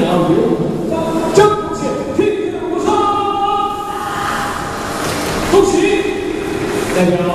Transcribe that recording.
나오고요. 자, 첫 번째 퀴즈 대결